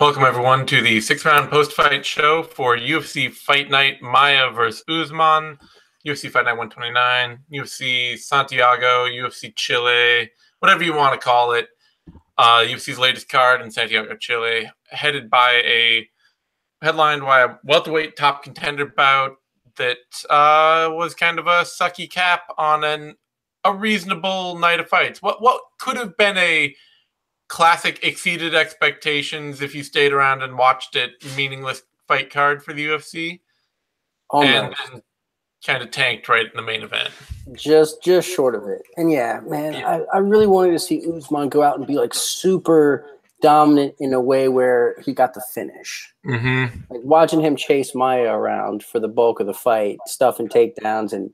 Welcome everyone to the six round post fight show for UFC Fight Night Maia versus Usman, UFC Fight Night 129, UFC Santiago, UFC Chile, whatever you want to call it. Uh, UFC's latest card in Santiago, Chile, headed by a headlined by a welterweight top contender bout that uh, was kind of a sucky cap on an a reasonable night of fights. What what could have been a classic exceeded expectations if you stayed around and watched it meaningless fight card for the UFC. Almost. And then kind of tanked right in the main event. Just just short of it. And yeah, man, yeah. I, I really wanted to see Usman go out and be like super dominant in a way where he got the finish. Mm-hmm. Like watching him chase Maia around for the bulk of the fight, stuff and takedowns and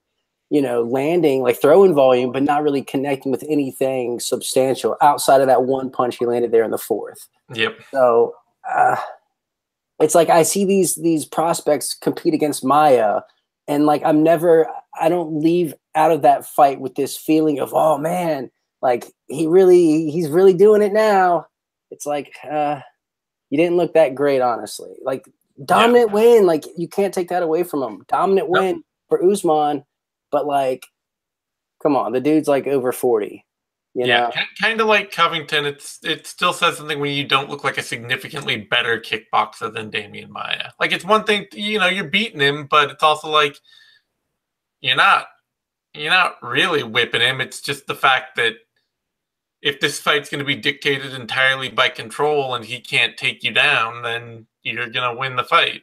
you know, landing, like throwing volume, but not really connecting with anything substantial outside of that one punch he landed there in the fourth. Yep. So uh, it's like I see these these prospects compete against Maia, and like I'm never, I don't leave out of that fight with this feeling of, oh man, like he really, he's really doing it now. It's like uh, you didn't look that great, honestly. Like dominant yeah. win, like you can't take that away from him. Dominant nope. win for Usman but like, come on, the dude's like over 40. You yeah, kind of like Covington. It's it still says something when you don't look like a significantly better kickboxer than Demian Maia. Like it's one thing, you know, you're beating him, but it's also like you're not you're not really whipping him. It's just the fact that if this fight's going to be dictated entirely by control and he can't take you down, then you're going to win the fight.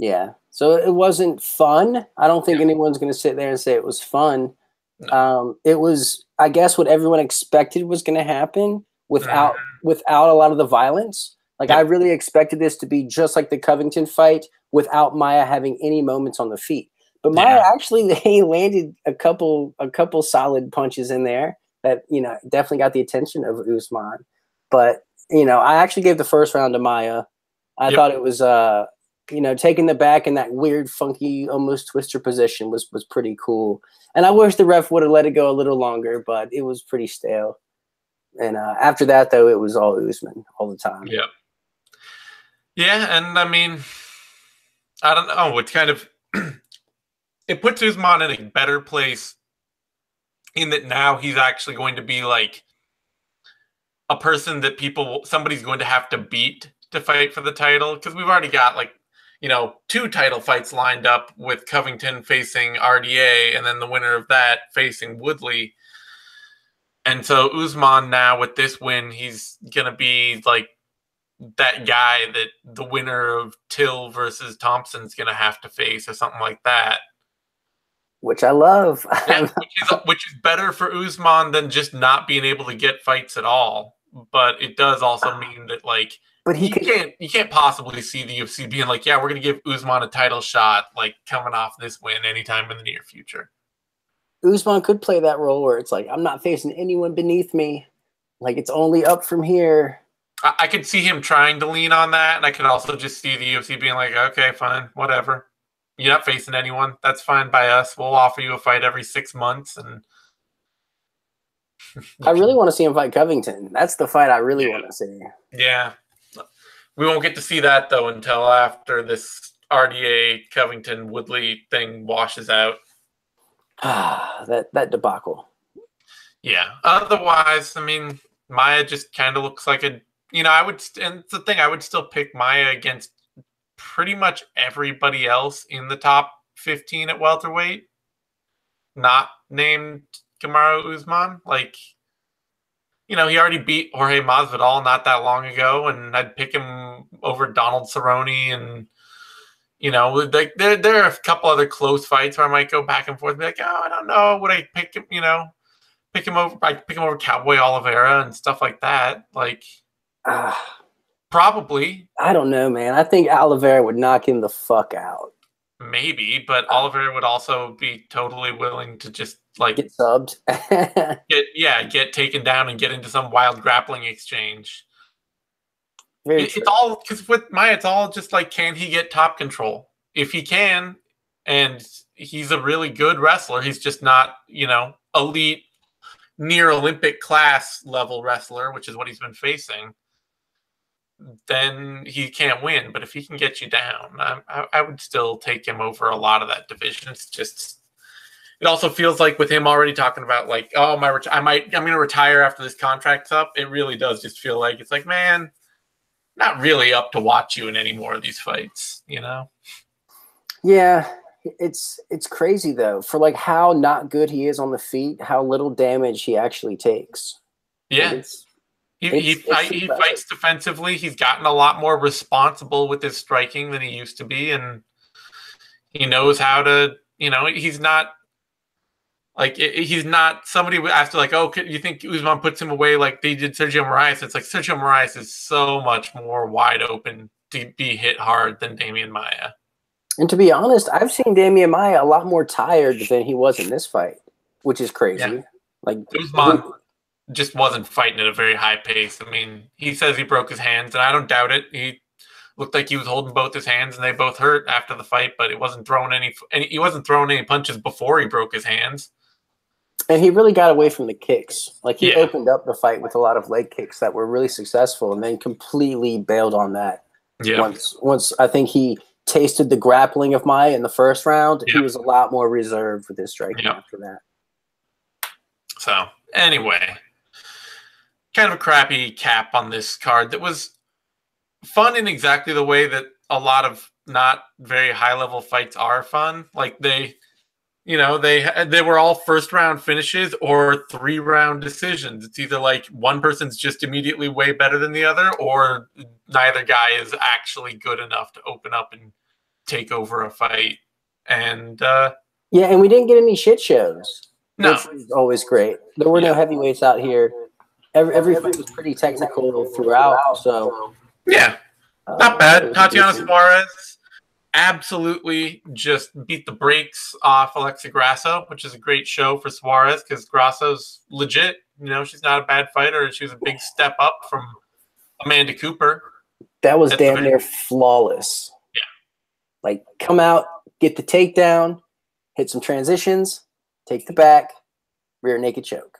Yeah. So it wasn't fun. I don't think yeah. anyone's going to sit there and say it was fun. No. Um, it was, I guess, what everyone expected was going to happen without mm-hmm. without a lot of the violence. Like yeah. I really expected this to be just like the Covington fight without Maia having any moments on the feet. But Maia yeah. actually he landed a couple a couple solid punches in there that you know definitely got the attention of Usman. But you know, I actually gave the first round to Maia. I yep. thought it was uh you know, taking the back in that weird, funky, almost twister position was was pretty cool. And I wish the ref would have let it go a little longer, but it was pretty stale. And uh, after that, though, it was all Usman all the time. Yeah, yeah, and I mean, I don't know. It's kind of it puts Usman in a better place in that now he's actually going to be like a person that people somebody's going to have to beat to fight for the title because we've already got like you know, two title fights lined up with Covington facing RDA and then the winner of that facing Woodley. And so Usman now with this win, he's going to be like that guy that the winner of Till versus Thompson's going to have to face or something like that. Which I love. yeah, which, is, which is better for Usman than just not being able to get fights at all. But it does also ah. mean that like but he you could, can't you can't possibly see the UFC being like, yeah, we're gonna give Usman a title shot, like coming off this win anytime in the near future. Usman could play that role where it's like, I'm not facing anyone beneath me. Like it's only up from here. I, I could see him trying to lean on that, and I could also just see the UFC being like, okay, fine, whatever. You're not facing anyone. That's fine by us. We'll offer you a fight every six months and I really want to see him fight Covington. That's the fight I really yeah. want to see. Yeah, we won't get to see that though until after this RDA Covington Woodley thing washes out. Ah, that that debacle. Yeah. Otherwise, I mean, Maia just kind of looks like a. You know, I would, and the thing, I would still pick Maia against pretty much everybody else in the top 15 at welterweight, not named Kamaru Usman. Like, you know, he already beat Jorge Masvidal not that long ago, and I'd pick him over Donald Cerrone, and you know, like there there are a couple other close fights where I might go back and forth, and be like, oh, I don't know, would I pick him? You know, pick him over, I pick him over Cowboy Oliveira and stuff like that. Like, uh, probably. I don't know, man. I think Oliveira would knock him the fuck out. Maybe, but uh, Oliver would also be totally willing to just like get subbed. get yeah, get taken down and get into some wild grappling exchange. It, it's all because with Maia, it's all just like, can he get top control? If he can, and he's a really good wrestler, he's just not, you know, elite, near Olympic class level wrestler, which is what he's been facing. Then he can't win. But if he can get you down, I, I, would still take him over a lot of that division. It's just it also feels like with him already talking about like, oh my, I might, I'm going to retire after this contract's up. It really does just feel like it's like, man, not really up to watch you in any more of these fights, you know? Yeah, it's it's crazy though for like how not good he is on the feet, how little damage he actually takes. Yeah. It's, He, It's- he, it's fight, he fights defensively. He's gotten a lot more responsible with his striking than he used to be, and he knows how to. You know, he's not like i- i- he's not somebody after like, oh, could- you think Usman puts him away like they did Sergio Moraes? It's like Sergio Moraes is so much more wide open to be hit hard than Demian Maia. and to be honest, I've seen Demian Maia a lot more tired than he was in this fight, which is crazy. Yeah. Like Usman just wasn't fighting at a very high pace. I mean, he says he broke his hands, and I don't doubt it. He looked like he was holding both his hands, and they both hurt after the fight. But it wasn't throwing any, he wasn't throwing any punches before he broke his hands. and he really got away from the kicks. Like he Yeah. opened up the fight with a lot of leg kicks that were really successful, and then completely bailed on that. Yeah, Once, once I think he tasted the grappling of Maia in the first round, he was a lot more reserved with his striking Yeah. after that. So anyway, kind of a crappy cap on this card that was fun in exactly the way that a lot of not very high level fights are fun. Like they, you know, they they were all first round finishes or three round decisions. It's either like one person's just immediately way better than the other, or neither guy is actually good enough to open up and take over a fight. And uh, Yeah, and we didn't get any shit shows. no, which is always great. There were no heavyweights out here. Every every fight was pretty technical throughout. So yeah, uh, Not bad. Tatiana. Suarez absolutely just beat the brakes off Alexa Grasso, which is a great show for Suarez because Grasso's legit. You know, she's not a bad fighter, and she was a big step up from Amanda Cooper. That was That's damn near flawless. Yeah. Like come out, get the takedown, hit some transitions, take the back, rear naked choke.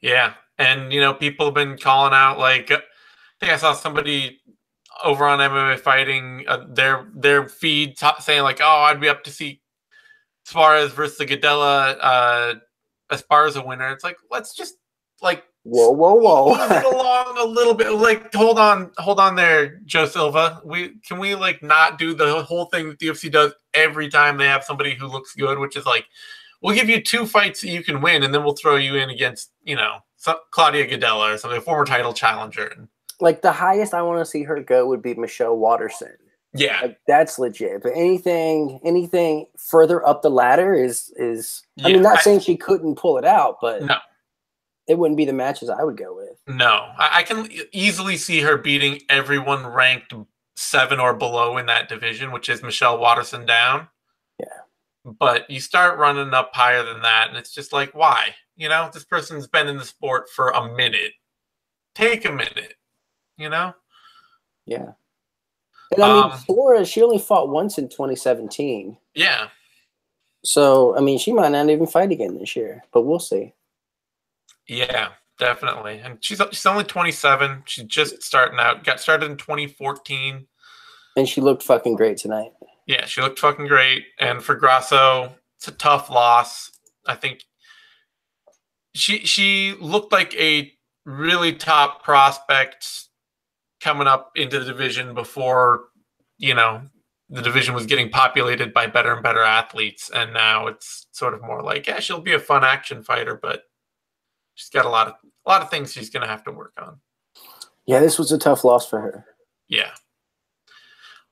Yeah, and you know, people have been calling out like I think I saw somebody over on MMA fighting uh, their their feed t- saying like, "Oh, I'd be up to see Suarez versus the Gadelha uh, Esparza winner." It's like let's just like Whoa, whoa, move whoa. along a little bit. Like, hold on, hold on there, Joe Silva. We can we like not do the whole thing that the UFC does every time they have somebody who looks good, which is like, we'll give you two fights that you can win, and then we'll throw you in against you know some, Claudia Gadelha or something, a former title challenger. Like the highest I want to see her go would be Michelle Waterson. yeah, Like that's legit. But anything anything further up the ladder is is I Yeah, mean not I- saying she couldn't pull it out, but No. it wouldn't be the matches I would go with. no, I, I can easily see her beating everyone ranked seven or below in that division, which is Michelle Waterson down. Yeah. But you start running up higher than that, and it's just like, why? You know, this person's been in the sport for a minute. Take a minute. You know? Yeah. And I mean, Um, Suarez, she only fought once in 2017. Yeah. So, I mean, she might not even fight again this year, but we'll see. Yeah, definitely. And she's she's only 27. She's just starting out. Got started in 2014. And she looked fucking great tonight. Yeah, she looked fucking great. And for Grasso, it's a tough loss. I think she she looked like a really top prospect coming up into the division before, you know, the division was getting populated by better and better athletes. And now it's sort of more like, yeah, she'll be a fun action fighter, but she's got a lot of a lot of things she's gonna have to work on. Yeah, this was a tough loss for her. Yeah.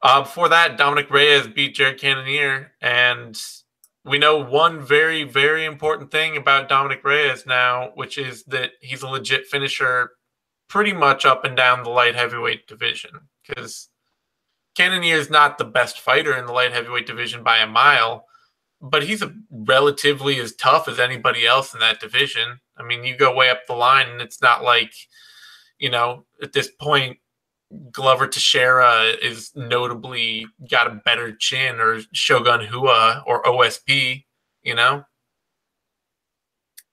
Uh, before that, Dominick Reyes beat Jared Cannonier, and we know one very, very important thing about Dominick Reyes now, which is that he's a legit finisher, pretty much up and down the light heavyweight division. Because Cannonier is not the best fighter in the light heavyweight division by a mile, but he's a relatively as tough as anybody else in that division. I mean, you go way up the line, and it's not like, you know, at this point, Glover Teixeira is notably got a better chin, or Shogun Rua, or OSP. You know,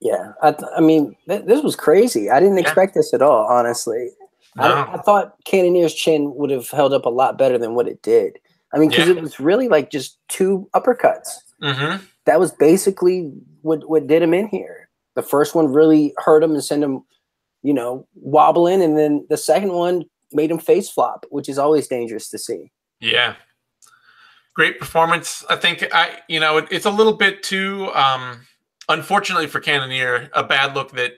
Yeah. I, th- I mean, th- this was crazy. I didn't Yeah. expect this at all, honestly. No. I, I, thought Cannonier's chin would have held up a lot better than what it did. I mean, because yeah. it was really like just two uppercuts. Mm-hmm. That was basically what what did him in here. The first one really hurt him and sent him, you know, wobbling, and then the second one made him face flop, which is always dangerous to see. Yeah, great performance. I think I, you know, it, it's a little bit too, um, unfortunately for Cannonier, a bad look that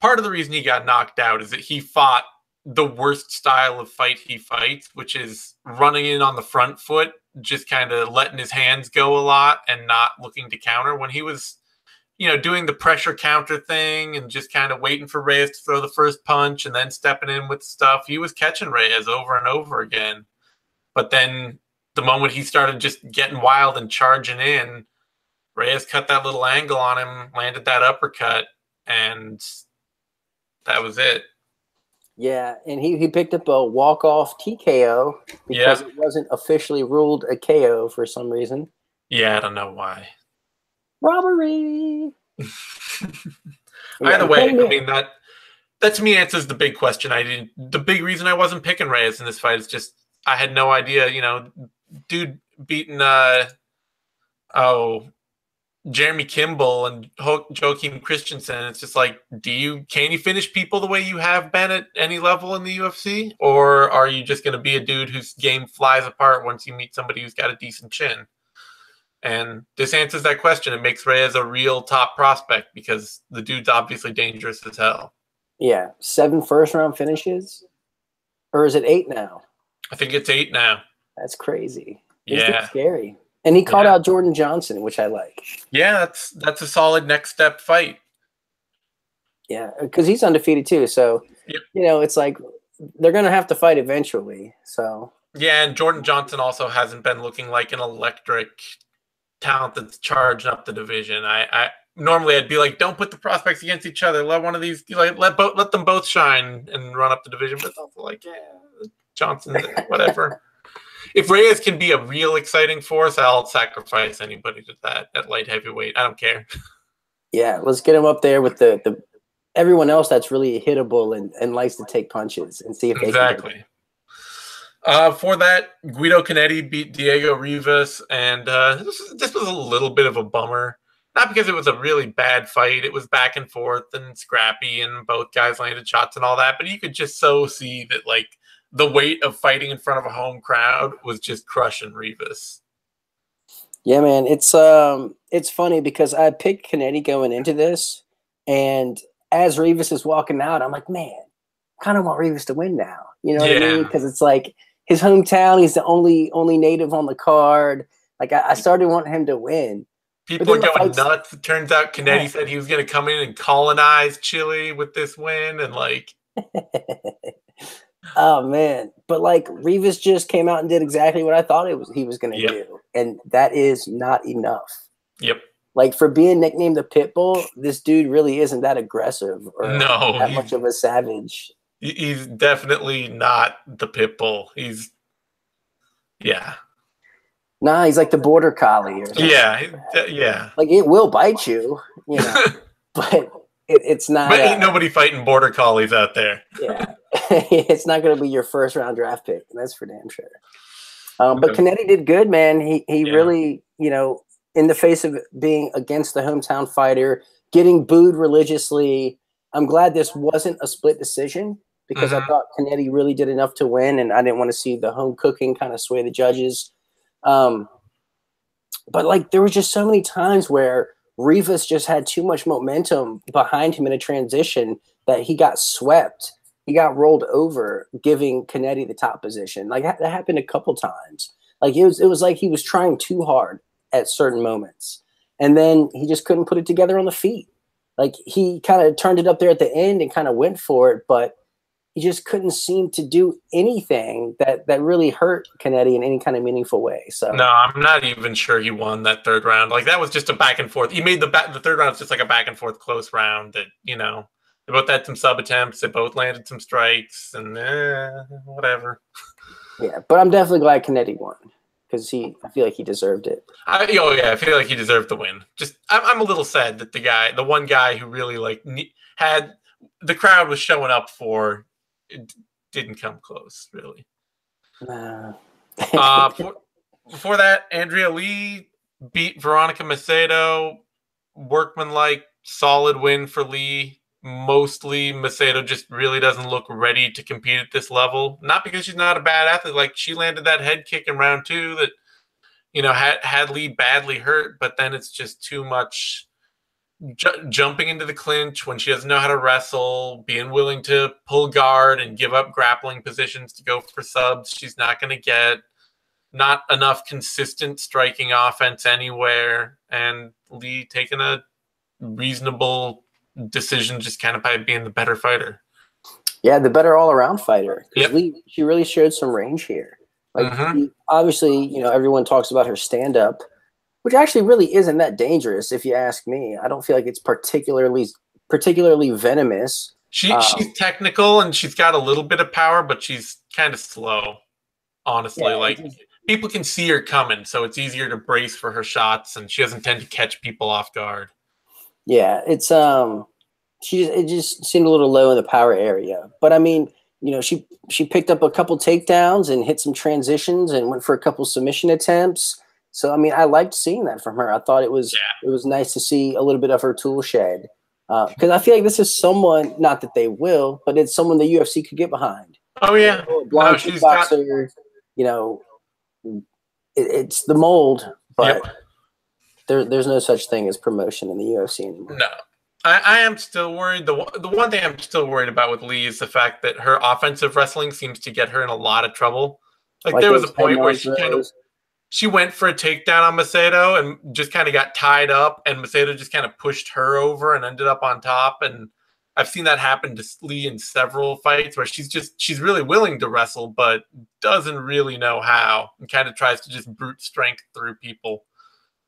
part of the reason he got knocked out is that he fought the worst style of fight he fights, which is running in on the front foot, just kind of letting his hands go a lot and not looking to counter. When he was, you know, doing the pressure counter thing and just kind of waiting for Reyes to throw the first punch and then stepping in with stuff, he was catching Reyes over and over again. But then the moment he started just getting wild and charging in, Reyes cut that little angle on him, landed that uppercut, and that was it. Yeah, and he, he picked up a walk off TKO because yeah. it wasn't officially ruled a KO for some reason. Yeah, I don't know why. Robbery. Either way, I mean that that to me answers the big question. I didn't. The big reason I wasn't picking Reyes in this fight is just I had no idea. You know, dude beating uh oh Jeremy Kimball and Ho- Joachim Christensen. It's just like, do you can you finish people the way you have been at any level in the UFC, or are you just going to be a dude whose game flies apart once you meet somebody who's got a decent chin? And this answers that question. It makes Reyes a real top prospect because the dude's obviously dangerous as hell. Yeah, seven first round finishes, or is it eight now? I think it's eight now. That's crazy. yeah, scary. And he called yeah. out Jordan Johnson, which I like. Yeah, that's that's a solid next step fight. Yeah, because he's undefeated too. So yep. you know, it's like they're gonna have to fight eventually. So yeah, and Jordan Johnson also hasn't been looking like an electric talent that's charging up the division. I, I normally I'd be like, don't put the prospects against each other. Let one of these like let both let them both shine and run up the division. But it's also like, yeah, Johnson, whatever if Reyes can be a real exciting force, I'll sacrifice anybody to that at light heavyweight. I don't care. Yeah, let's get him up there with the the everyone else that's really hittable and, and likes to take punches and see if they exactly. Uh, for that, Guido Canetti beat Diego Rivas, and uh, this, this was a little bit of a bummer. Not because it was a really bad fight; it was back and forth and scrappy, and both guys landed shots and all that. But you could just so see that, like, the weight of fighting in front of a home crowd was just crushing Rivas. Yeah, man, it's um, it's funny because I picked Canetti going into this, and as Rivas is walking out, I'm like, man, kind of want Rivas to win now. You know what yeah. I mean? Because it's like his hometown. He's the only only native on the card. Like I, I started wanting him to win. People are going nuts. It turns out Canetti yeah. said he was going to come in and colonize Chile with this win, and like Oh man, but like Rivas just came out and did exactly what I thought it was he was going to yep. do, and that is not enough. Yep. Like for being nicknamed the Pitbull, this dude really isn't that aggressive or no, that much of a savage. He's definitely not the Pitbull. He's yeah. Nah, he's like the border collie. yeah, yeah. Like it will bite you, you know, but it, it's not. But ain't uh, nobody fighting border collies out there. Yeah, it's not going to be your first round draft pick. That's for damn sure. Um, but Canetti did good, man. He he yeah. really, you know, in the face of being against the hometown fighter, getting booed religiously. I'm glad this wasn't a split decision because mm-hmm. I thought Canetti really did enough to win, and I didn't want to see the home cooking kind of sway the judges. Um, but like there was just so many times where Rivas just had too much momentum behind him in a transition that he got swept. He got rolled over, giving Canetti the top position. Like that happened a couple times. Like it was, it was like he was trying too hard at certain moments, and then he just couldn't put it together on the feet. Like he kind of turned it up there at the end and kind of went for it, but he just couldn't seem to do anything that that really hurt Canetti in any kind of meaningful way. So no, I'm not even sure he won that third round. Like that was just a back and forth. He made the back, the third round was just like a back and forth close round that you know they both had some sub attempts. They both landed some strikes and eh, whatever. Yeah, but I'm definitely glad Canetti won because he I feel like he deserved it. I, oh yeah, I feel like he deserved the win. Just I'm, I'm a little sad that the guy, the one guy who really like had the crowd was showing up for it didn't come close, really. Nah. Uh, before, before that, Andrea Lee beat Veronica Macedo. Workman-like, solid win for Lee. Mostly, Macedo just really doesn't look ready to compete at this level. Not because she's not a bad athlete. Like she landed that head kick in round two that, you know, had had Lee badly hurt, but then it's just too much ju- jumping into the clinch when she doesn't know how to wrestle, being willing to pull guard and give up grappling positions to go for subs. She's not going to get not enough consistent striking offense anywhere, and Lee taking a reasonable decision just kind of by being the better fighter. Yeah, the better all around fighter. Yep. Lee, she really showed some range here. Like Mhm. you- obviously, you know, everyone talks about her stand up, which actually really isn't that dangerous if you ask me. I don't feel like it's particularly particularly venomous. She Um, she's technical and she's got a little bit of power, but she's kind of slow. Honestly, Yeah, like people can see her coming, so it's easier to brace for her shots, and she doesn't tend to catch people off guard. Yeah, it's um she it just seemed a little low in the power area. But I mean, you know, she she picked up a couple takedowns and hit some transitions and went for a couple submission attempts. So I mean, I liked seeing that from her. I thought it was it was nice to see a little bit of her tool shed. Uh, because I feel like this is someone, not that they will, but it's someone the UFC could get behind. Oh yeah, A blonde oh, No, she's got- you know, it, it's the mold, but Yep. there, there's no such thing as promotion in the UFC anymore. No, I, I am still worried. The one- the one thing I'm still worried about with Lee is the fact that her offensive wrestling seems to get her in a lot of trouble. Like, there was a point where she kind of. She went for a takedown on Macedo and just kind of got tied up, and Macedo just kind of pushed her over and ended up on top. And I've seen that happen to Lee in several fights where she's just she's really willing to wrestle, but doesn't really know how, and kind of tries to just brute strength through people.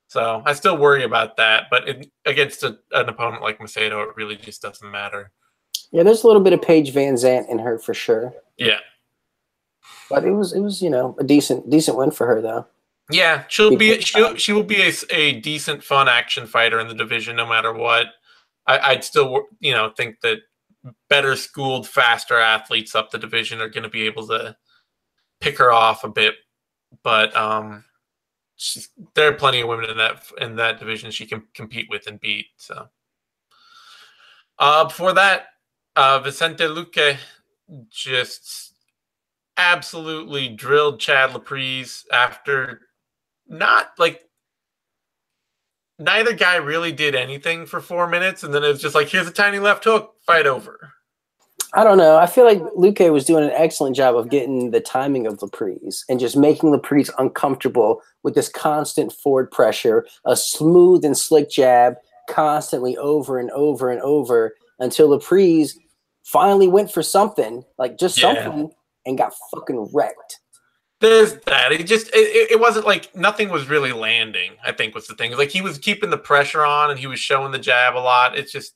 So I still worry about that, but it, against a, an opponent like Macedo, it really just doesn't matter. Yeah, there's a little bit of Paige Van Zant in her for sure. Yeah, But it was it was, you know, a decent decent win for her though. Yeah, she'll be People- she she will be a, a decent, fun action fighter in the division, no matter what. I, I'd still, you know, think that better schooled, faster athletes up the division are going to be able to pick her off a bit. But um, she's, there are plenty of women in that in that division she can compete with and beat. So, uh, before that, uh, Vicente Luque just absolutely drilled Chad Laprise after not like neither guy really did anything for four minutes, and then it was just like, here's a tiny left hook, fight over. I don't know. I feel like Luque was doing an excellent job of getting the timing of Laprise and just making Laprise uncomfortable with this constant forward pressure, a smooth and slick jab constantly over and over and over until Laprise finally went for something, like just Yeah. something, and got fucking wrecked. There's that. It just it, it- wasn't like nothing was really landing. I think was the thing. Like he was keeping the pressure on and he was showing the jab a lot. It's just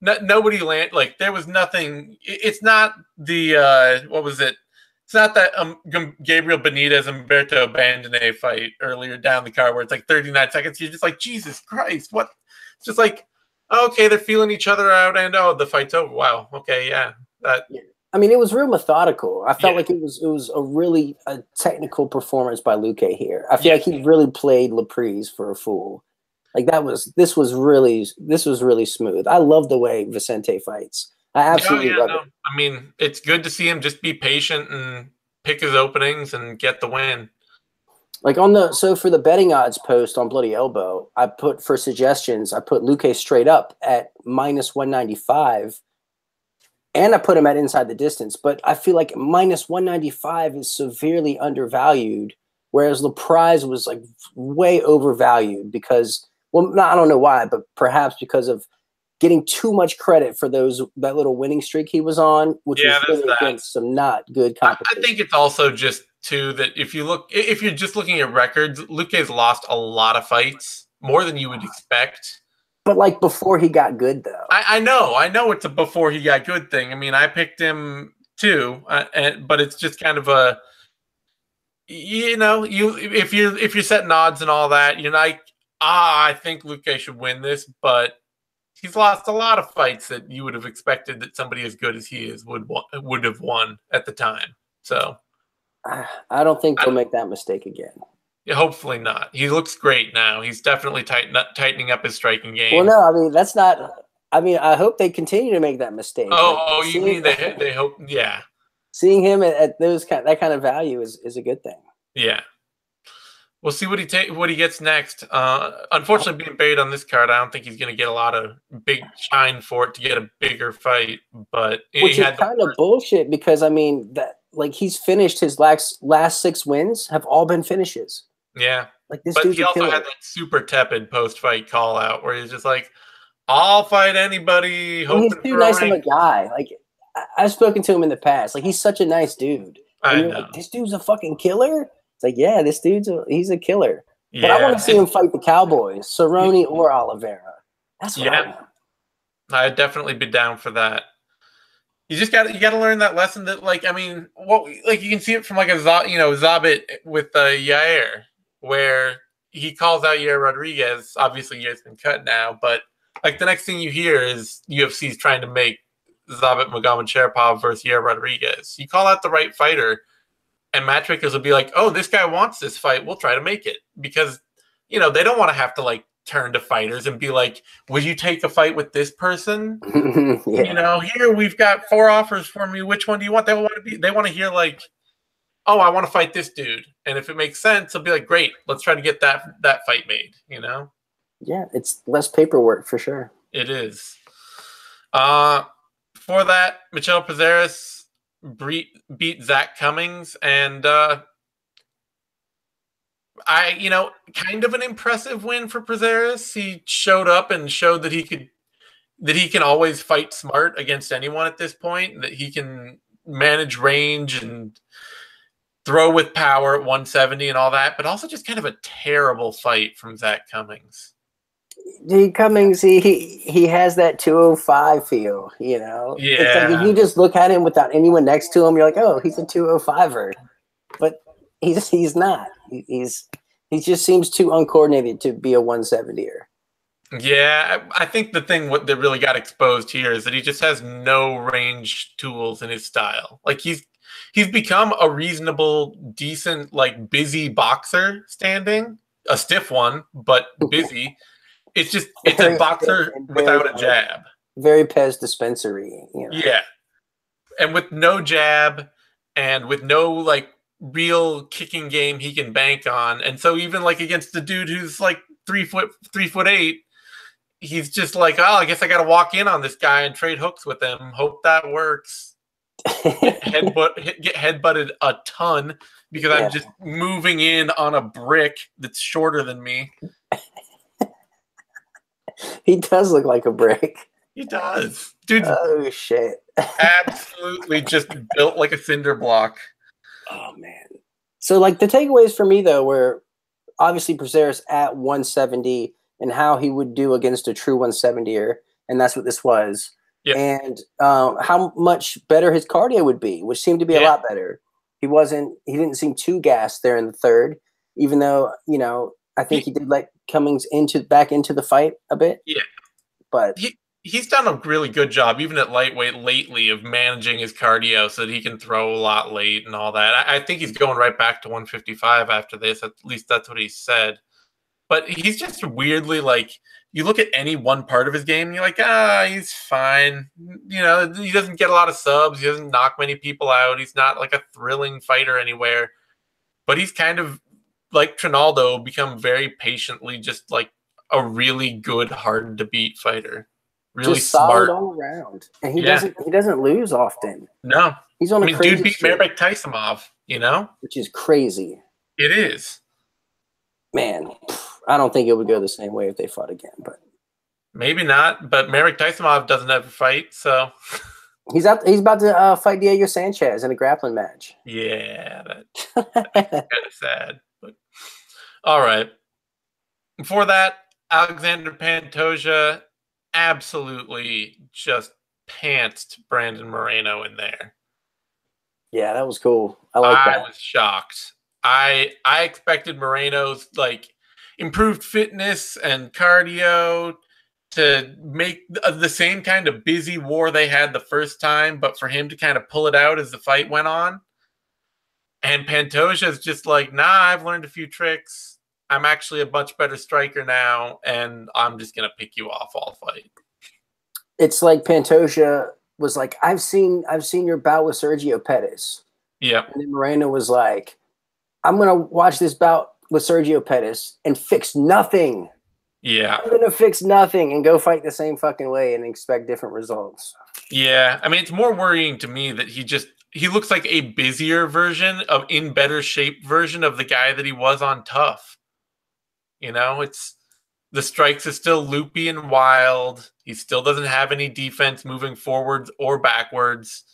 no, nobody land like there was nothing. it- It's not the uh what was it? It's not that um Gabriel Benitez and Humberto Bandenay fight earlier down the card where it's like 39 seconds. You're just like Jesus Christ, what? It's just like okay, they're feeling each other out and oh the fight's over. Wow, okay, yeah, that I mean, it was real methodical. I felt Yeah. like it was it was a really a technical performance by Luque here. I feel Yeah. like he really played Laprise for a fool. Like that was this was really this was really smooth. I love the way Vicente fights. I absolutely Oh, yeah, love no. it. I mean, it's good to see him just be patient and pick his openings and get the win. Like on the so for the betting odds post on Bloody Elbow, I put for suggestions, I put Luque straight up at minus one ninety five. And I put him at inside the distance, but I feel like minus 195 is severely undervalued, whereas Laprise was like way overvalued because, well, I don't know why, but perhaps because of getting too much credit for those that little winning streak he was on, which Yeah, was really against some not good I, I think it's also just too that if you look, if you're just looking at records, Luque's lost a lot of fights, more than you would expect. But like before he got good though. I, I know, I know it's a before he got good thing. I mean, I picked him too, uh, and, but it's just kind of a, you know, you if you're if you're setting odds and all that, you're like, ah, I think Luque should win this, but he's lost a lot of fights that you would have expected that somebody as good as he is would would have won at the time. So I don't think they'll make that mistake again. Hopefully not. He looks great now. He's definitely tighten, tightening up his striking game. Well, no, I mean that's not. I mean, I hope they continue to make that mistake. Oh, like, oh, you mean they they hope? Yeah. Seeing him at, at those kind that kind of value is is a good thing. Yeah. We'll see what he take what he gets next. Uh, unfortunately, being buried on this card, I don't think he's going to get a lot of big shine for it to get a bigger fight. But which is kind of bullshit because I mean that like he's finished his last last six wins have all been finishes. Yeah, like this. But he also killer. had that super tepid post fight call out where he's just like, "I'll fight anybody." Well, he's too nice of a guy. Like I've spoken to him in the past. Like he's such a nice dude. I know. Like, this dude's a fucking killer. It's like, yeah, this dude's a, he's a killer. Yeah. But I want to see him fight the Cowboys, Cerrone or Oliveira. That's what yeah. I I'd definitely be down for that. You just got you got to learn that lesson that like I mean what like you can see it from like a you know Zabit with uh, Yair where he calls out Yair Rodriguez. Obviously, Yair's been cut now, but like the next thing you hear is UFC's trying to make Zabit Magomedsharipov versus Yair Rodriguez. You call out the right fighter and matchmakers will be like, "Oh, this guy wants this fight. We'll try to make it." Because you know they don't want to have to like turn to fighters and be like, "Would you take a fight with this person?" yeah. You know, here we've got four offers for me. Which one do you want? They want to be. They want to hear like, "Oh, I want to fight this dude," and if it makes sense, they'll be like, "Great, let's try to get that that fight made." You know. Yeah, it's less paperwork for sure. It is. Uh, for that, Michel Prazeres beat beat Zak Cummings, and uh, I, you know, kind of an impressive win for Prazeres. He showed up and showed that he could, that he can always fight smart against anyone at this point. That he can manage range and throw with power at 170 and all that, but also just kind of a terrible fight from Zak Cummings. D Cummings, he, he he has that 205 feel, you know. Yeah. It's like if you just look at him without anyone next to him, you're like, oh, he's a 205er, but he's he's not. He's he just seems too uncoordinated to be a 170er. Yeah, I think the thing what that really got exposed here is that he just has no range tools in his style. Like he's he's become a reasonable, decent, like busy boxer standing, a stiff one, but busy. It's just it's very, a boxer without a jab. Very Pez dispensary. You know? Yeah, and with no jab and with no like real kicking game he can bank on, and so even like against the dude who's like three foot three foot eight, he's just like, oh, I guess I got to walk in on this guy and trade hooks with him. Hope that works. Headbutt, get headbutted a ton because yeah. I'm just moving in on a brick that's shorter than me. he does look like a brick. He does. Dude. Oh shit. absolutely just built like a cinder block. Oh man. So like the takeaways for me though were obviously Prazeres at 170 and how he would do against a true 170er, and that's what this was. Yep. And um, how much better his cardio would be, which seemed to be a lot better. He wasn't. He didn't seem too gassed there in the third, even though you know I think he, he did let Cummings into back into the fight a bit. Yeah, but he he's done a really good job, even at lightweight lately, of managing his cardio so that he can throw a lot late and all that. I, I think he's going right back to 155 after this. At least that's what he said. But he's just weirdly like you look at any one part of his game and you're like, ah, he's fine. You know, he doesn't get a lot of subs. He doesn't knock many people out. He's not like a thrilling fighter anywhere. But he's kind of like Trinaldo, become very patiently just like a really good, hard to beat fighter. Really just smart all around, and he yeah. doesn't he doesn't lose often. No, he's on. I mean, dude beat Mairbek Taisumov, you know, which is crazy. It is. Man, I don't think it would go the same way if they fought again, but maybe not. But Mairbek Taisumov doesn't have a fight, so. He's out. He's about to uh, fight Diego Sanchez in a grappling match. Yeah, that, that's kind of sad. But all right. Before that, Alexandre Pantoja absolutely just pantsed Brandon Moreno in there. Yeah, that was cool. I like I was shocked. I I expected Moreno's like improved fitness and cardio to make uh, the same kind of busy war they had the first time, but for him to kind of pull it out as the fight went on. And Pantoja's just like, nah, I've learned a few tricks. I'm actually a much better striker now, and I'm just gonna pick you off all fight. It's like Pantoja was like, I've seen I've seen your bout with Sergio Pettis. Yeah. And then Moreno was like, I'm gonna watch this bout with Sergio Pettis and fix nothing. Yeah. I'm gonna fix nothing and go fight the same fucking way and expect different results. Yeah. I mean, it's more worrying to me that he just he looks like a busier version of in better shape version of the guy that he was on tough. You know, it's the strikes is still loopy and wild. He still doesn't have any defense moving forwards or backwards.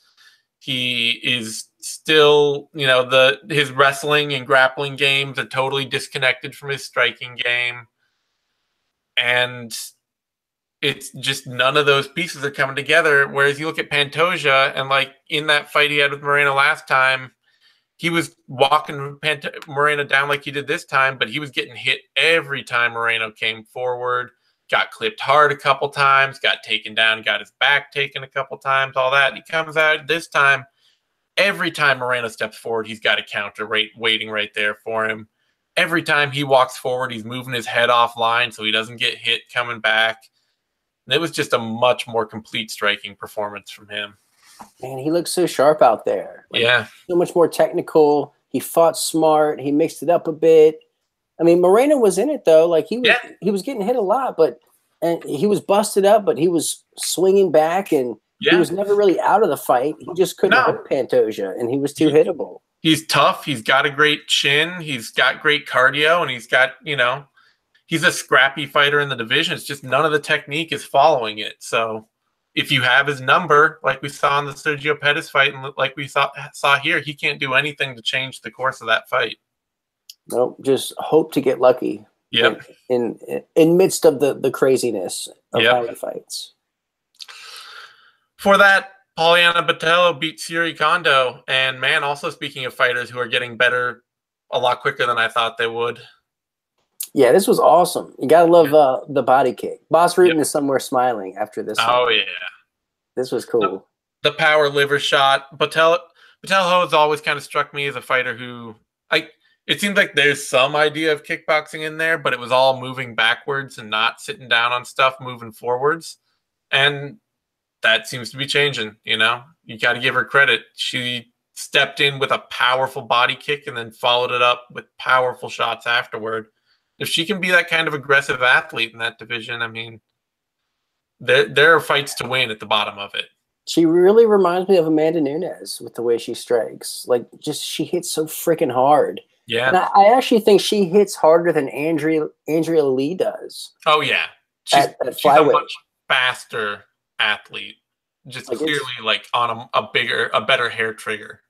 He is still, you know, the his wrestling and grappling games are totally disconnected from his striking game. And it's just none of those pieces are coming together. Whereas you look at Pantoja and like in that fight he had with Moreno last time, he was walking Pant- Moreno down like he did this time, but he was getting hit every time Moreno came forward. Got clipped hard a couple times, got taken down, got his back taken a couple times, all that. He comes out this time. Every time Moreno steps forward, he's got a counter right waiting right there for him. Every time he walks forward, he's moving his head offline so he doesn't get hit coming back. And it was just a much more complete striking performance from him. Man, he looks so sharp out there. Like, yeah. So much more technical. He fought smart. He mixed it up a bit. I mean, Moreno was in it though. Like he was, yeah. he was getting hit a lot, but and he was busted up, but he was swinging back, and yeah. he was never really out of the fight. He just couldn't no. hit Pantoja, and he was too hittable. He's tough. He's got a great chin. He's got great cardio, and he's got you know, he's a scrappy fighter in the division. It's just none of the technique is following it. So if you have his number, like we saw in the Sergio Pettis fight, and like we saw saw here, he can't do anything to change the course of that fight. Nope, just hope to get lucky. Yep. In, in in midst of the the craziness of yep. how he fights. For that, Poliana Botelho beat Syuri Kondo, and man, also speaking of fighters who are getting better a lot quicker than I thought they would. Yeah, this was awesome. You gotta love uh, the body kick. Bas Rutten yep. is somewhere smiling after this. Oh one. yeah, this was cool. The, the power liver shot. Botelho, Botelho has always kind of struck me as a fighter who I. it seems like there's some idea of kickboxing in there, but it was all moving backwards and not sitting down on stuff, moving forwards. And that seems to be changing, you know? You got to give her credit. She stepped in with a powerful body kick and then followed it up with powerful shots afterward. If she can be that kind of aggressive athlete in that division, I mean, there there are fights to win at the bottom of it. She really reminds me of Amanda Nunes with the way she strikes. Like, just she hits so freaking hard. Yeah. And I, I, actually think she hits harder than Andrea Andrea Lee does. Oh yeah. She's, at, at she's much faster athlete. Just like clearly like on a, a bigger, a better hair trigger.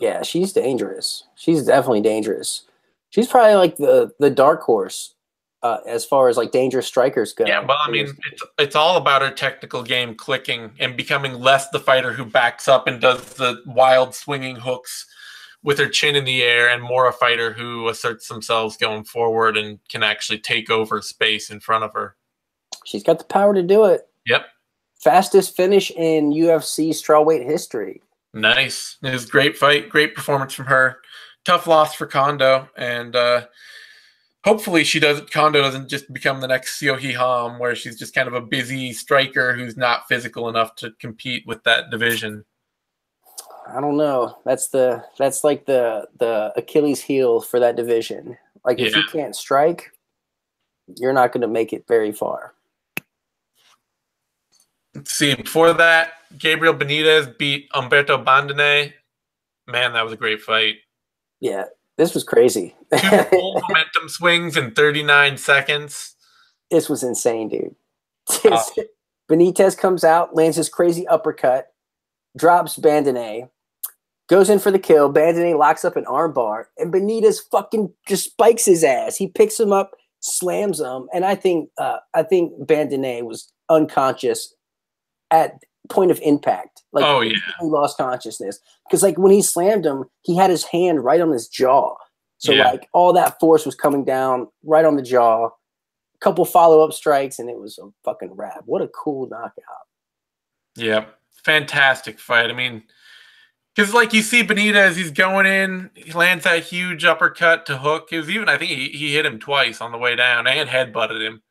Yeah, she's dangerous. She's definitely dangerous. She's probably like the the dark horse uh, as far as like dangerous strikers go. Yeah, well, I mean, it's it's all about her technical game clicking and becoming less the fighter who backs up and does the wild swinging hooks with her chin in the air and more a fighter who asserts themselves going forward and can actually take over space in front of her. She's got the power to do it. Yep. Fastest finish in UFC strawweight history. Nice. It was great fight, great performance from her. Tough loss for Kondo, and uh, hopefully she does. Kondo doesn't just become the next Seo Hee Ham, where she's just kind of a busy striker who's not physical enough to compete with that division. I don't know. That's the that's like the the Achilles heel for that division. Like if you can't strike, you're not going to make it very far. Let's see. Before that, Gabriel Benitez beat Humberto Bandenay. Man, that was a great fight. Yeah, this was crazy. Two full momentum swings in 39 seconds. This was insane, dude. Oh. Benitez comes out, lands his crazy uppercut, drops Bandenay, goes in for the kill. Bandenay locks up an armbar, and Benitez fucking just spikes his ass. He picks him up, slams him, and I think uh, I think Bandenay was unconscious at point of impact. Like, oh yeah, he lost consciousness because like when he slammed him, he had his hand right on his jaw. So yeah. like all that force was coming down right on the jaw, A couple follow up strikes, and it was a fucking wrap. What a cool knockout! Yeah, fantastic fight. I mean, because like you see Benitez, he's going in, he lands that huge uppercut to hook. It was even I think he, he hit him twice on the way down and head butted him.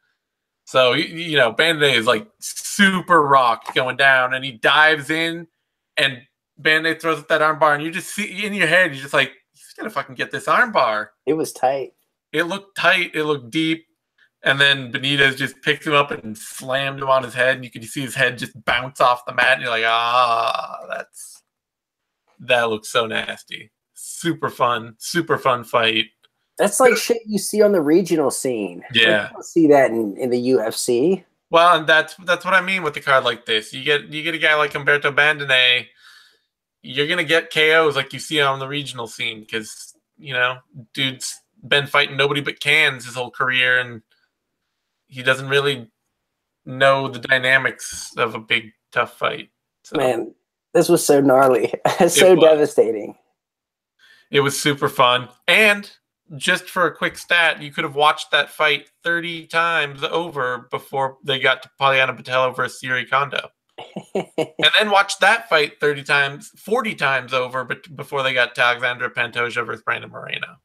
So you know, Bandit is like super rocked going down, and he dives in, and Bandit throws up that armbar, and you just see in your head, you're just like, he's gonna fucking get this armbar. It was tight. It looked tight. It looked deep. And then Benitez just picked him up and slammed him on his head, and you could see his head just bounce off the mat. And you're like, ah, that's that looks so nasty. Super fun, super fun fight. That's like shit you see on the regional scene. Yeah, you see that in, in the UFC. Well, and that's that's what I mean with a card like this. You get you get a guy like Humberto Bandenay, you're gonna get KOs like you see on the regional scene because you know dude's been fighting nobody but cans his whole career, and he doesn't really know the dynamics of a big tough fight. So. Man, this was so gnarly, so it devastating. It was super fun, and just for a quick stat, you could have watched that fight 30 times over before they got to Poliana Botelho versus Syuri Kondo. and then watched that fight 30 times, 40 times over but before they got to Alexandre Pantoja versus Brandon Moreno.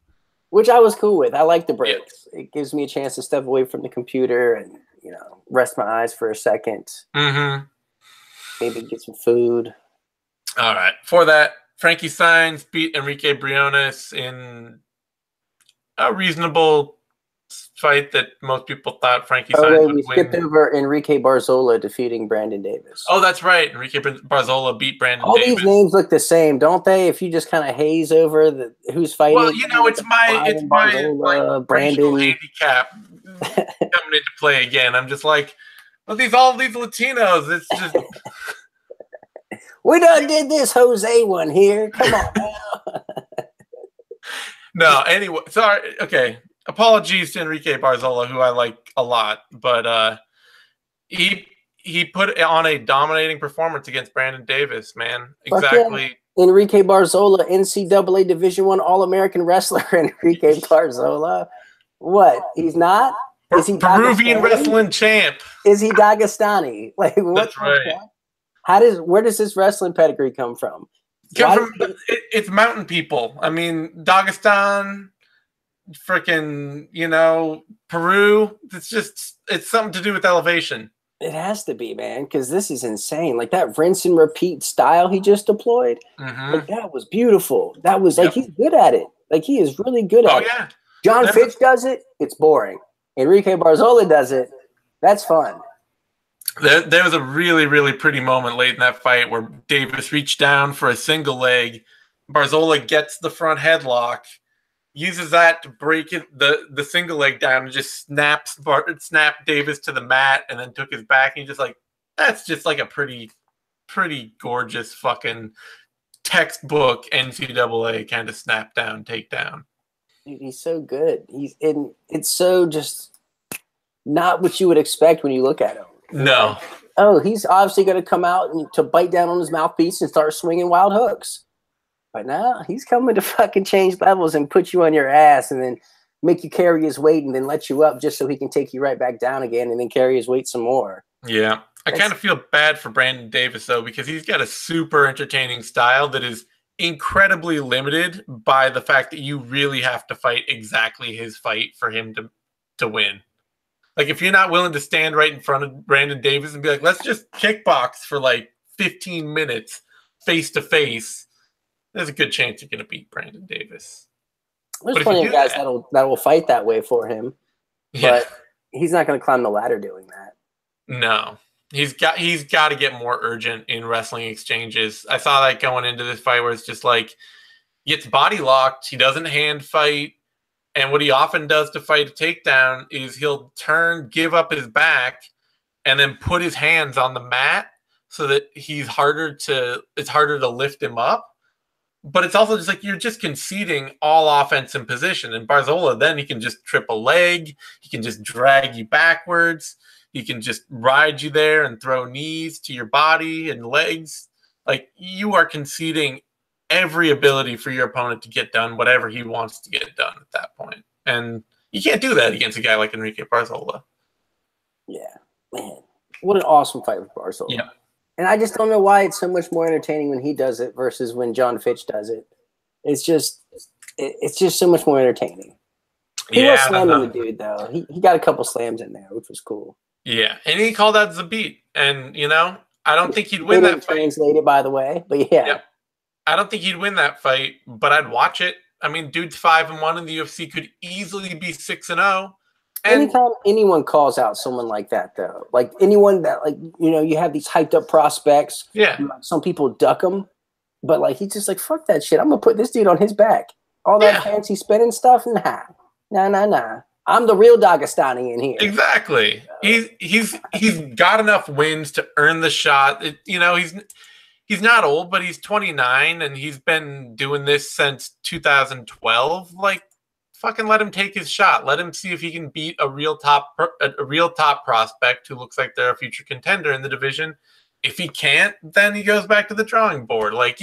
Which I was cool with. I like the breaks. Yeah. It gives me a chance to step away from the computer and, you know, rest my eyes for a 2nd mm-hmm. Maybe get some food. All right. For that, Frankie Saenz beat Enrique Briones in a reasonable fight that most people thought Frankie oh, Saenz would we skipped over Enrique Barzola defeating Brandon Davis. Oh, that's right. Enrique Barzola beat Brandon All Davis. these names look the same, don't they? If you just kind of haze over the who's fighting. Well, you know, it's my it's my Barzola, like, Brandon handicap coming into play again. I'm just like, well, these all these Latinos. It's just we done did this Jose one here. Come on. no, anyway, sorry. Okay, apologies to Enrique Barzola, who I like a lot, but uh, he he put on a dominating performance against Brandon Davis. Man, exactly. Enrique Barzola, NCAA Division One All American wrestler. Enrique Barzola. What? He's not. Is he Peruvian Dagestani? wrestling champ? Is he Dagestani? Like what? That's right. How does where does this wrestling pedigree come from? From it, it's mountain people. I mean, Dagestan, freaking, you know, Peru. It's just it's something to do with elevation. It has to be, man, because this is insane. Like that rinse and repeat style he just deployed. Mm-hmm. Like that was beautiful. That was like yep. he's good at it. Like he is really good at oh, it. yeah. John Fitch does it, it's boring. Enrique Barzola does it, that's fun. There, there was a really, really pretty moment late in that fight where Davis reached down for a single leg. Barzola gets the front headlock, uses that to break it, the the single leg down, and just snaps Bar, snapped Davis to the mat, and then took his back. And he's just like, that's just like a pretty, pretty gorgeous fucking textbook NCAA kind of snap down takedown. He's so good. He's in. It's so just not what you would expect when you look at him. No. Oh, he's obviously going to come out and to bite down on his mouthpiece and start swinging wild hooks. But now he's coming to fucking change levels and put you on your ass and then make you carry his weight and then let you up just so he can take you right back down again and then carry his weight some more. Yeah. I kind of feel bad for Brandon Davis though because he's got a super entertaining style that is incredibly limited by the fact that you really have to fight exactly his fight for him to to win. Like if you're not willing to stand right in front of Brandon Davis and be like, let's just kickbox for like 15 minutes face to face, there's a good chance you're going to beat Brandon Davis. There's but plenty of guys that, will that will fight that way for him, yeah. but he's not going to climb the ladder doing that. No, he's got he's got to get more urgent in wrestling exchanges. I saw that going into this fight where it's just like gets body locked. He doesn't hand fight. And what he often does to fight a takedown is he'll turn, give up his back, and then put his hands on the mat so that he's harder to it's harder to lift him up. But it's also just like you're just conceding all offense and position. And Barzola, then he can just trip a leg, he can just drag you backwards, he can just ride you there and throw knees to your body and legs. Like you are conceding every ability for your opponent to get done whatever he wants to get done at that point. And You can't do that against a guy like Enrique Barzola. Yeah, man, what an awesome fight with Barzola. Yeah. And I just don't know why it's so much more entertaining when he does it versus when John Fitch does it. It's just, it's just so much more entertaining. He yeah, was slamming the dude though. He he got a couple slams in there, which was cool. Yeah, and he called out Zabit, and you know, I don't think he'd win that Translated, by the way, but yeah, Yep. I don't think he'd win that fight, but I'd watch it. I mean, dude's five and one in the UFC could easily be six and zero. And Anytime anyone calls out someone like that, though, like anyone that, like, you know, you have these hyped up prospects, yeah, some people duck them, but like, he's just like, fuck that shit. I'm to put this dude on his back. All that Yeah. fancy spinning stuff, nah, nah, nah, nah. I'm the real Dagestani in here. exactly. He's he's he's got enough wins to earn the shot. It, you know, he's he's not old, but he's 29 and he's been doing this since 2012. Like, fucking let him take his shot. Let him see if he can beat a real top a, real top prospect who looks like they're a future contender in the division. If he can't, then he goes back to the drawing board. Like.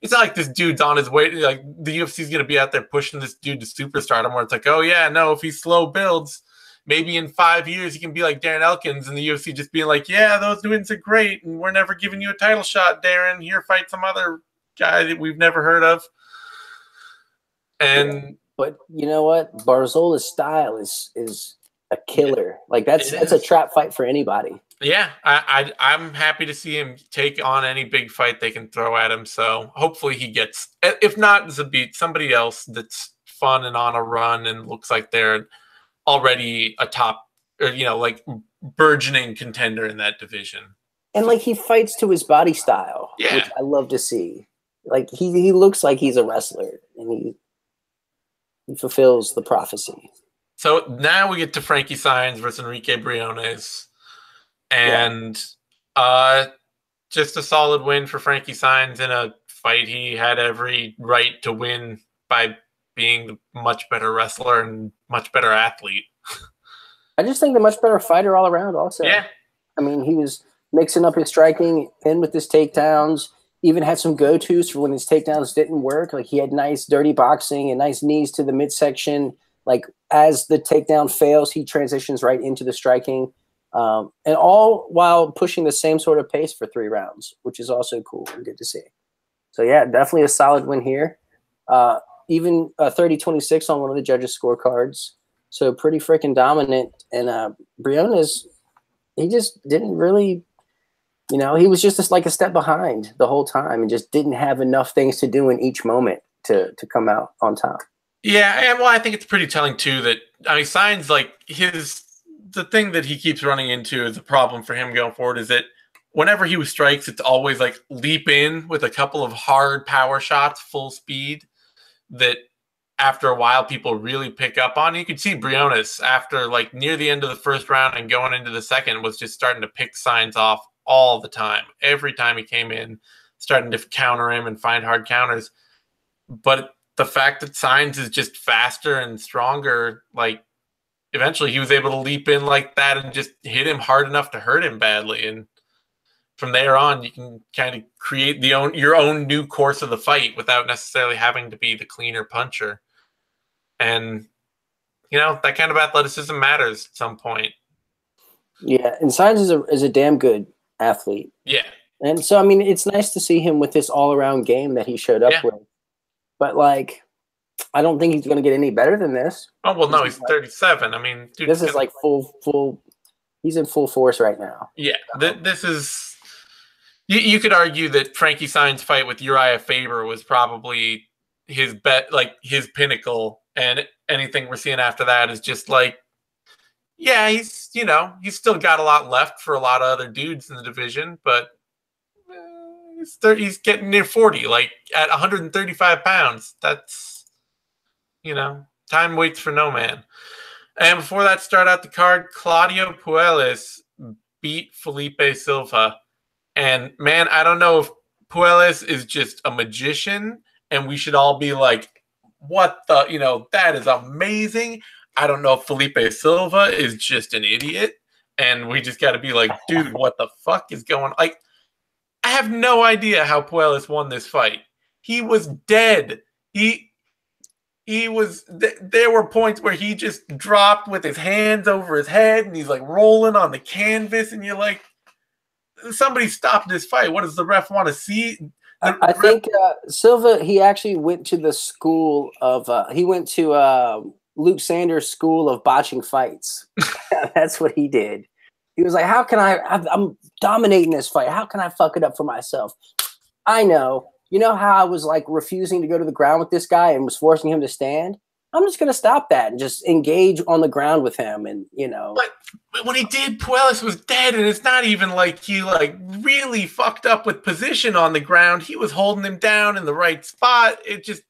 it's not like this dude's on his way. Like the UFC's gonna be out there pushing this dude to superstardom, where it's like, oh yeah, no, if he slow builds, maybe in five years he can be like Darren Elkins, and the UFC just being like, yeah, those wins are great, and we're never giving you a title shot, Darren. Here, fight some other guy that we've never heard of. And But you know what? Barzola's style is is a killer. Like that's It that's a trap fight for anybody. yeah, I, I I'm happy to see him take on any big fight they can throw at him. So hopefully he gets, if not Zabit, somebody else that's fun and on a run and looks like they're already a top, or you know, like burgeoning contender in that division. And like he fights to his body style, Yeah. which I love to see. Like he he looks like he's a wrestler and he he fulfills the prophecy. So now we get to Frankie Saenz versus Enrique Briones, and uh, just a solid win for Frankie Saenz in a fight he had every right to win by being the much better wrestler and much better athlete. I just think the much better fighter all around. Also, Yeah, I mean, he was mixing up his striking in with his takedowns. Even had some go tos for when his takedowns didn't work. Like he had nice dirty boxing and nice knees to the midsection. Like as the takedown fails, he transitions right into the striking, um, and all while pushing the same sort of pace for three rounds, which is also cool and good to see. So yeah, definitely a solid win here. Uh, even uh, 30-26 on one of the judges' scorecards. So pretty freaking dominant. And uh, Briones, he just didn't really, you know, he was just, just like a step behind the whole time and just didn't have enough things to do in each moment to to come out on top. yeah, and well, I think it's pretty telling too that I mean, Saenz like his the thing that he keeps running into is a problem for him going forward is that whenever he strikes, it's always like leap in with a couple of hard power shots, full speed. That after a while, people really pick up on. You could see Briones after like near the end of the first round and going into the second was just starting to pick Saenz off all the time. Every time he came in, starting to counter him and find hard counters. But the fact that Saenz is just faster and stronger, like eventually he was able to leap in like that and just hit him hard enough to hurt him badly. And from there on, you can kind of create the own your own new course of the fight without necessarily having to be the cleaner puncher. And you know that kind of athleticism matters at some point. Yeah, and Saenz is a is a damn good athlete. Yeah, And so, I mean, it's nice to see him with this all around game that he showed up Yeah. with. But like, I don't think he's going to get any better than this. Oh well, no, This he's like- thirty-seven. I mean, dude, This is like full, full. He's in full force right now. yeah. Th- this is. You, you could argue that Frankie Saenz' fight with Urijah Faber was probably his bet, like his pinnacle, and anything we're seeing after that is just like, yeah, he's you know he's still got a lot left for a lot of other dudes in the division, but eh, he's 30, he's getting near forty, like at 135 pounds. That's you know time waits for no man. And before that, start out the card, Claudio Puelles beat Felipe Silva. And man, I don't know if Puelles is just a magician and we should all be like, what the, you know, that is amazing. I don't know if Felipe Silva is just an idiot. And we just got to be like, dude, what the fuck is going Like, I have no idea how Puelles won this fight. He was dead. He he was th- there were points where he just dropped with his hands over his head and he's like rolling on the canvas and you're like somebody stop this fight what does the ref want to see I, I think uh, Silva he actually went to the school of uh, he went to uh, Luke Sanders' school of botching fights. That's what he did. He was like, "How can I? I'm dominating this fight. How can I fuck it up for myself?" I know. You know how I was like refusing to go to the ground with this guy and was forcing him to stand. I'm just gonna stop that and just engage on the ground with him, and you know. But, when he did, Puelles was dead, and it's not even like he like really fucked up with position on the ground. He was holding him down in the right spot. It just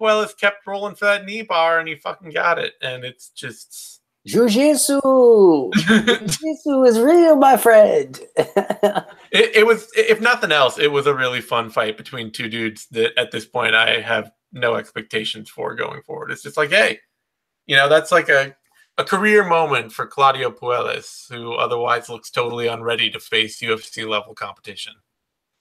Puelles kept rolling for that knee bar, and he fucking got it. And it's just Jiu-Jitsu. Jiu-Jitsu is real, my friend. it, it was, if nothing else, it was a really fun fight between two dudes that at this point I have no expectations for going forward. It's just like, hey, you know, that's like a, a career moment for Claudio Puelles, who otherwise looks totally unready to face UFC level competition.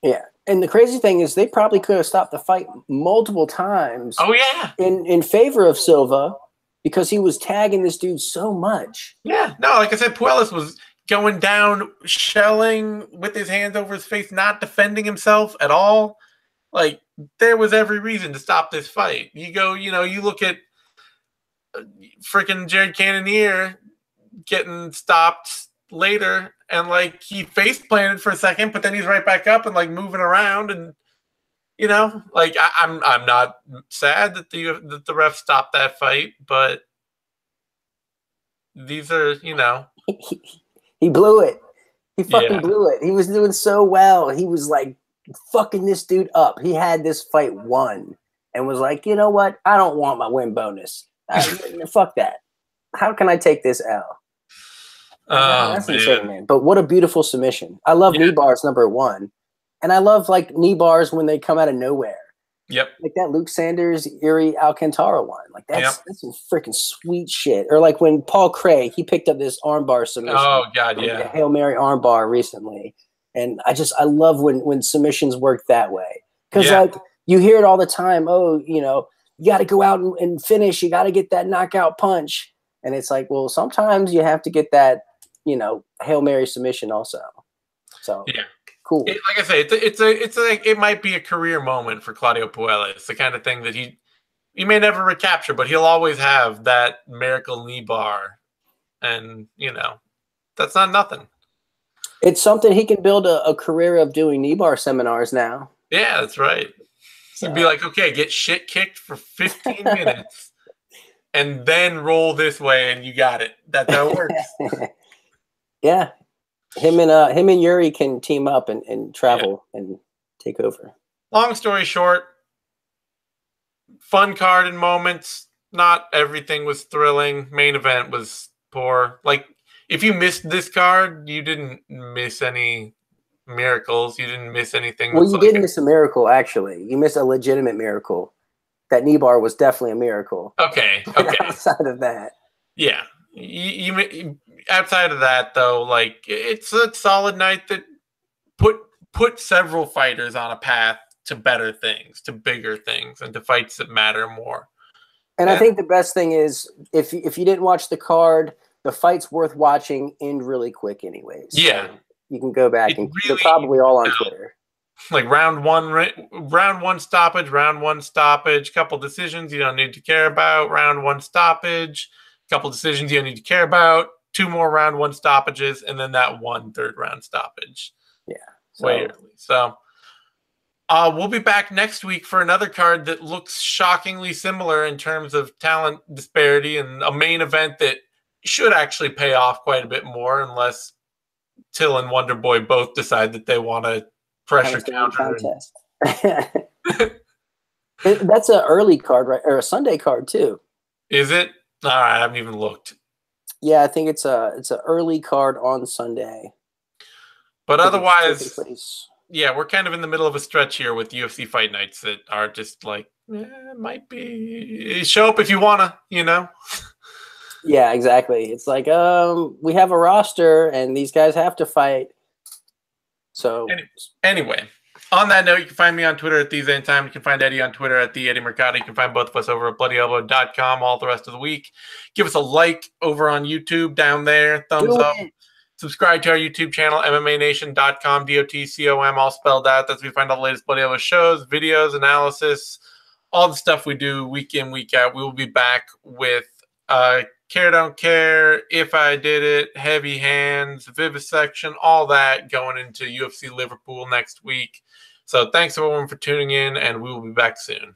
Yeah. And the crazy thing is they probably could have stopped the fight multiple times. Oh yeah. In in favor of Silva because he was tagging this dude so much. Yeah. No, like I said, Puelles was going down, shelling with his hands over his face, not defending himself at all. Like there was every reason to stop this fight. You go, you know, you look at uh, freaking Jared Cannonier getting stopped later, and like he face planted for a second, but then he's right back up and like moving around, and you know, like I, am I'm, I'm not sad that the that the ref stopped that fight, but these are you know he blew it. He fucking yeah. blew it. He was doing so well. He was like fucking this dude up. He had this fight won and was like, you know what? I don't want my win bonus. I, uh, fuck that. How can I take this L? Oh, That's man. insane, man. But what a beautiful submission. I love yeah. knee bars number one. And I love like knee bars when they come out of nowhere. Yep. Like that Luke Sanders, Iuri Alcantara one. Like that's yep. that's some freaking sweet shit. Or like when Paul Craig, he picked up this armbar submission. Oh god, yeah. Hail Mary armbar recently. And I just I love when when submissions work that way because yeah. like you hear it all the time. Oh, you know, you got to go out and, and finish. You got to get that knockout punch. And it's like, well, sometimes you have to get that, you know, hail mary submission also. So yeah, cool. It, like I say, it's a, it's a it's a it might be a career moment for Claudio Puelles. It's the kind of thing that he he may never recapture, but he'll always have that miracle knee bar, and you know, that's not nothing it's something he can build a, a career of doing knee bar seminars now. Yeah, that's right. So be like, okay, get shit kicked for 15 minutes and then roll this way and you got it. That's how it works. yeah. Him and uh him and Yuri can team up and, and travel yeah. and take over. Long story short, fun card and moments. Not everything was thrilling. Main event was poor. Like if you missed this card, you didn't miss any miracles. You didn't miss anything. Well, you like did miss a miracle. Actually, you missed a legitimate miracle. That knee bar was definitely a miracle. Okay. Okay. outside of that. Yeah. You, you outside of that though, like it's a solid night that put put several fighters on a path to better things, to bigger things, and to fights that matter more. And, and I think the best thing is if if you didn't watch the card the fight's worth watching end really quick anyways. Yeah. So you can go back it and really, they're probably all on Twitter. Like round one, round one stoppage, round one stoppage, couple decisions you don't need to care about, round one stoppage, couple decisions you don't need to care about, two more round one stoppages, and then that one third round stoppage. Yeah. So. Way early. So uh, we'll be back next week for another card that looks shockingly similar in terms of talent disparity and a main event that should actually pay off quite a bit more unless Till and Wonder Boy both decide that they want to pressure counter. Contest. That's an early card, right? Or a Sunday card too. Is it? All right, I haven't even looked. Yeah, I think it's a it's an early card on Sunday. But otherwise, yeah, we're kind of in the middle of a stretch here with UFC fight nights that are just like eh, might be show up if you wanna, you know. Yeah, exactly. It's like um we have a roster and these guys have to fight. So anyway, on that note, you can find me on Twitter at the Zane Simon. You can find Eddie on Twitter at the Eddie Mercado. You can find both of us over at bloodyelbow.com all the rest of the week. Give us a like over on YouTube down there. Thumbs up. Subscribe to our YouTube channel, MMANation.com, D-O-T-C-O-M, all spelled out. That's where you find all the latest Bloody Elbow shows, videos, analysis, all the stuff we do week in, week out. We will be back with uh, Care Don't Care, If I Did It, Heavy Hands, Vivisection, all that going into UFC Liverpool next week. So thanks everyone for tuning in, and we will be back soon.